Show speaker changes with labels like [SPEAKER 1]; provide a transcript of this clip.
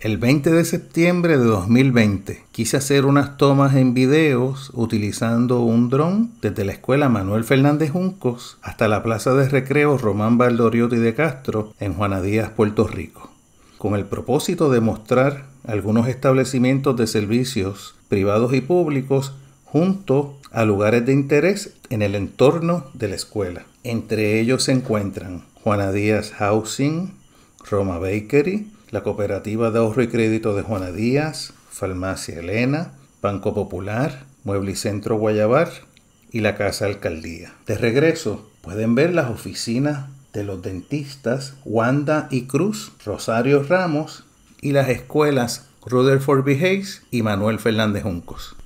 [SPEAKER 1] El 20 de septiembre de 2020 quise hacer unas tomas en videos utilizando un dron desde la escuela Manuel Fernández Juncos hasta la plaza de recreo Román Valdoriotti de Castro en Juana Díaz, Puerto Rico, con el propósito de mostrar algunos establecimientos de servicios privados y públicos junto a lugares de interés en el entorno de la escuela. Entre ellos se encuentran Juana Díaz Housing, Roma Bakery, la Cooperativa de Ahorro y Crédito de Juana Díaz, Farmacia Elena, Banco Popular, Mueblicentro Guayabar y la Casa Alcaldía. De regreso, pueden ver las oficinas de los dentistas Wanda y Cruz, Rosario Ramos y las escuelas Rutherford B. Hayes y Manuel Fernández Juncos.